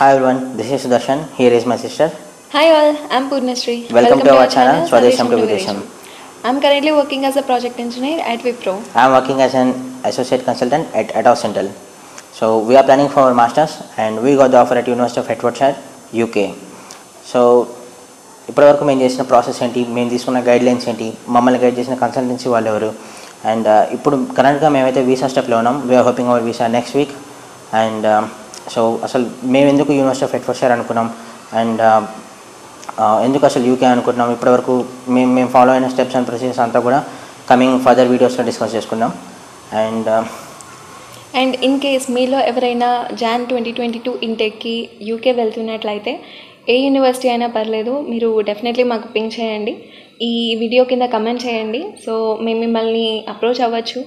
Hi everyone, this is Sudarshan. Here is my sister. Hi all, I'm Purnashree. Welcome to our channel, Swadesham to Videsham. I'm currently working as a project engineer at Wipro. I am working as an associate consultant at Atos Central. So we are planning for our masters and we got the offer at University of Hertfordshire, UK. So ఇప్పటివరకు మేము చేసిన process ఏంటి? మేము తీసుకున్న guidelines ఏంటి? మమ్మల్ని guide చేసిన consultancy వాళ్ళు ఎవరు? అండ్ uh, ఇప్పుడు కరెంట్గా మేమైతే వీసా స్టెప్లో ఉన్నాం. We're hoping our visa next week and so అసలు మేము ఎందుకు యూనివర్సిటీ ఆఫ్ హెడ్ఫోర్షైర్ అనుకున్నాం? అండ్ uh, uh, ఎందుకు అసలు యూకే అనుకుంటున్నాం? ఇప్పటివరకు మేము మేము ఫాలో అయిన స్టెప్స్ అండ్ ప్రొసీజర్స్ అంతా కూడా కమింగ్ ఫర్దర్ వీడియోస్లో డిస్కస్ చేసుకుందాం అండ్ అండ్ ఇన్ కేస్ మీలో ఎవరైనా జాన్ ట్వంటీ ట్వంటీ టూ ఇంటెక్కి యూకే వెళ్తున్నట్లయితే ఏ యూనివర్సిటీ అయినా పర్లేదు మీరు డెఫినెట్లీ మాకు పింక్ చేయండి. ఈ వీడియో కింద కమెంట్ చేయండి. సో మేము మిమ్మల్ని అప్రోచ్ అవ్వచ్చు.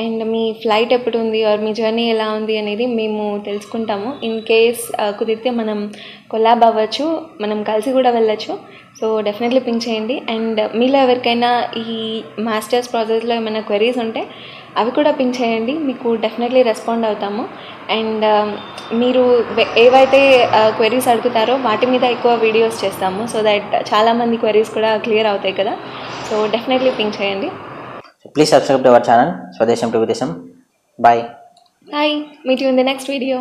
అండ్ మీ ఫ్లైట్ ఎప్పుడు ఉంది ఆర్ మీ జర్నీ ఎలా ఉంది అనేది మేము తెలుసుకుంటాము. ఇన్ కేస్ కుదిరితే మనం కొలాబ్ అవ్వచ్చు మనం కలిసి కూడా వెళ్ళచ్చు. సో డెఫినెట్లీ పింక్ చేయండి. అండ్ మీలో ఎవరికైనా ఈ మాస్టర్స్ ప్రాసెస్లో ఏమైనా క్వెరీస్ ఉంటే అవి కూడా పింక్ చేయండి. మీకు డెఫినెట్లీ రెస్పాండ్ అవుతాము. అండ్ మీరు ఏవైతే క్వెరీస్ అడుగుతారో వాటి మీద ఎక్కువ వీడియోస్ చేస్తాము. సో దట్ చాలామంది క్వెరీస్ కూడా క్లియర్ అవుతాయి కదా. సో డెఫినెట్లీ పింక్ చేయండి. Please subscribe to our channel స్వదేశం to విదేశం bye hi meet you in the next video